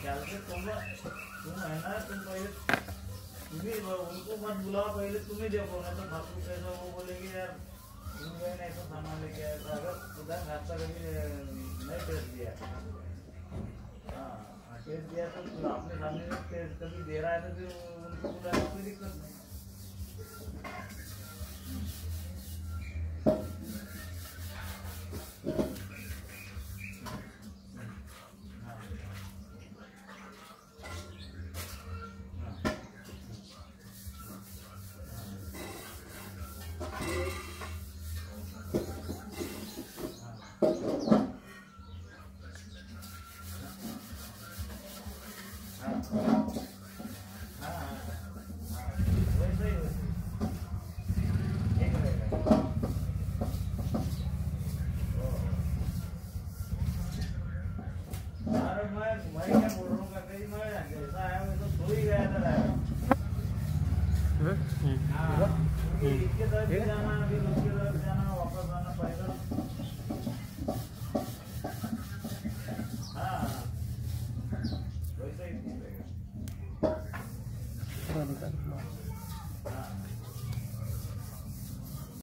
ख्याल से तुम तुम है ना तुम पहले तुम्ही उनको मत बुलाओ पहले, तुम्ही देखो ना तो बापू कैसा वो बोलेंगे, यार तुम गए ना ऐसा सामान लेके आया था, अगर उधर रास्ता कभी नहीं टेस्ट दिया। हाँ टेस्ट दिया तो आपने सामने कभी दे रहा है तो उनको बुलाने कोई दिक्कत नहीं। इसके तरफ़ जाना अभी उसके तरफ़ जाना 감사 합.